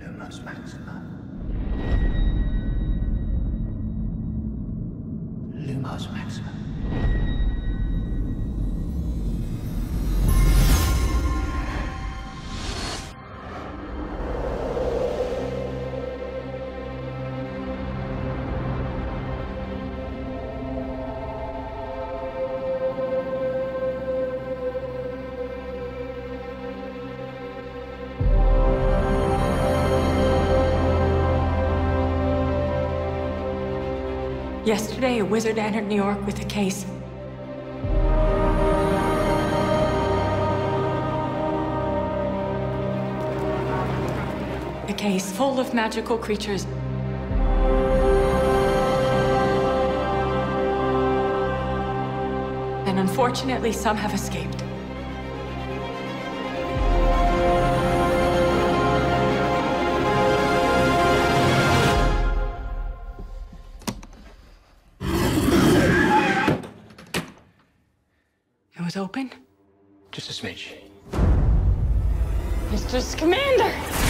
Lumos Maxima. Lumos Maxima. Yesterday, a wizard entered New York with a case. A case full of magical creatures. And unfortunately, some have escaped. It was open. Just a smidge. Mr. Scamander!